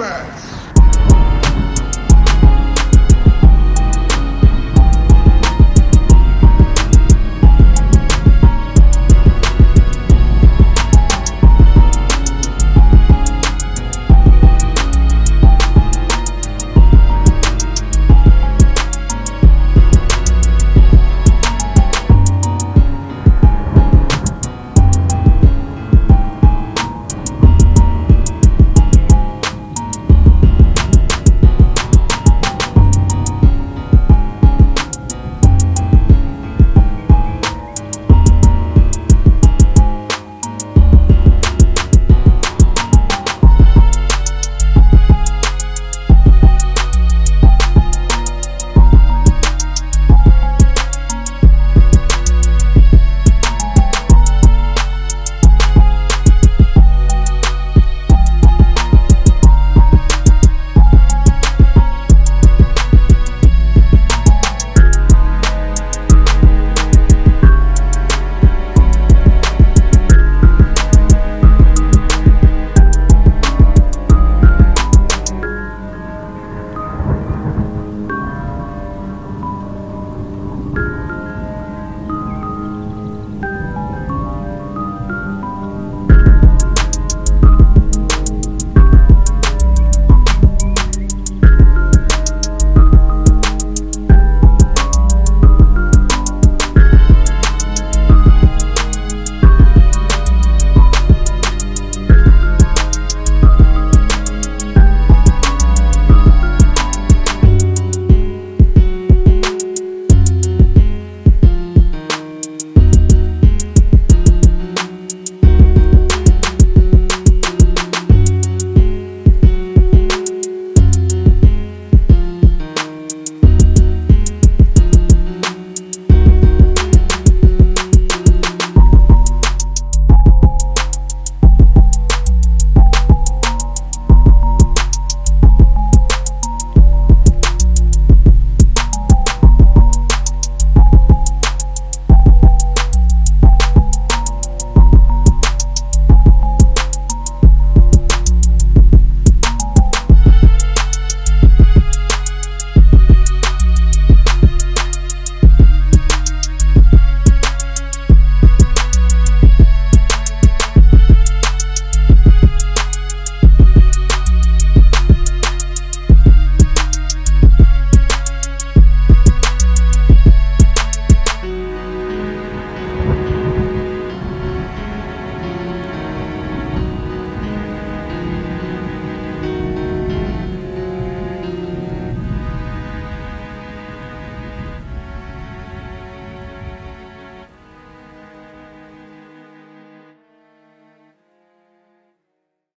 Combat!